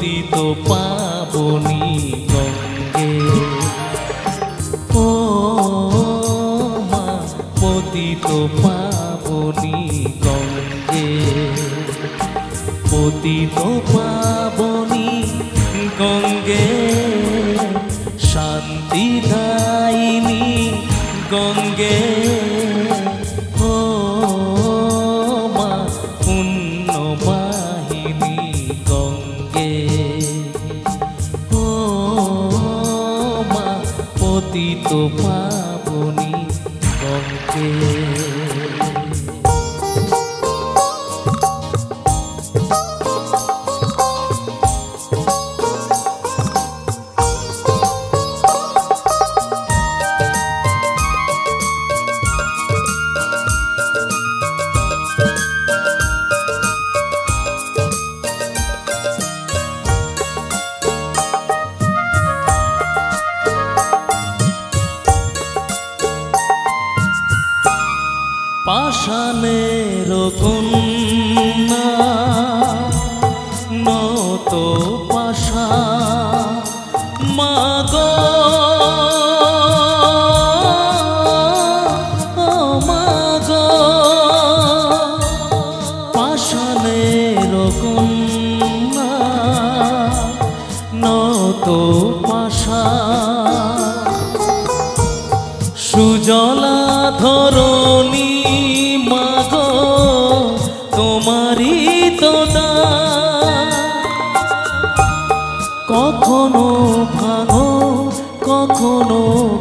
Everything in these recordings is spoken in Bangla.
পতিত পাবনি গঙ্গে। ও মা পতিত পাবনি গঙ্গে। পতিত পাবনি গঙ্গে। শান্তি দায়িনী গঙ্গে। পতিত পাবনি গঙ্গে পাষাণের কন্যা নত পাশা। মাগ মাগ পাষাণের কন্যা নত পাশা। সুজলা ধরণী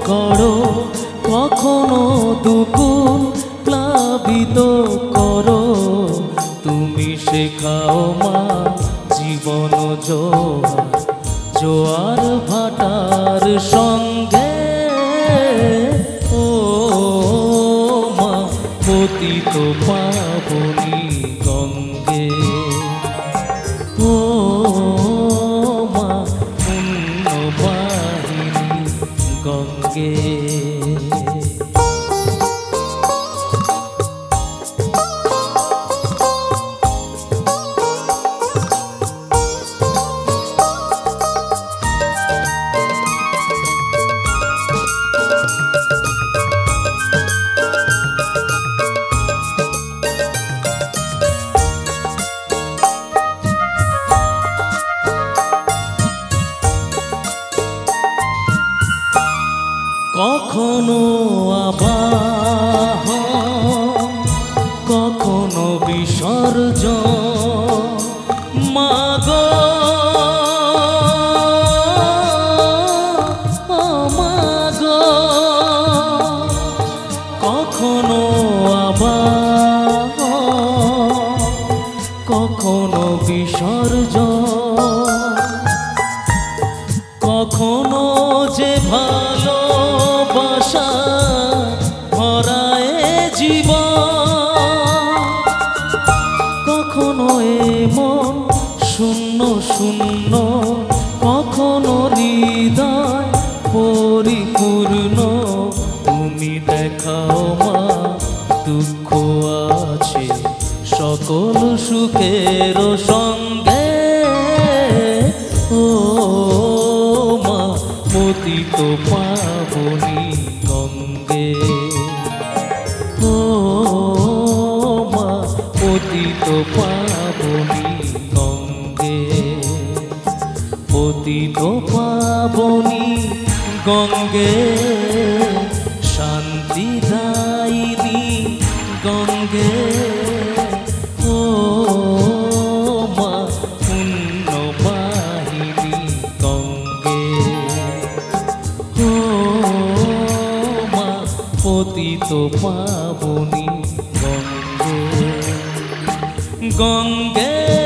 করো, কখনো দুপুর প্লাবিত করো। তুমি শেখাও মা জীবন জোয়ার জোয়ার ভাটার সঙ্গে। ও মা, পতিত পাবনি কখনো বিসর্জন? কখনো যে ভালোবাসা ভরায় জীবন? কখনো এমন শূন্য শূন্য, কখনো হৃদয় পরিপূর্ণ। তুমি দেখাও মা সুখের সঙ্গে। ও মা পতিত পাবনি গঙ্গে। ও মা পতিত পাবনি গঙ্গে। পতিত পাবনি গঙ্গে। শান্তি পতিত পাবনি গঙ্গে গঙ্গে মা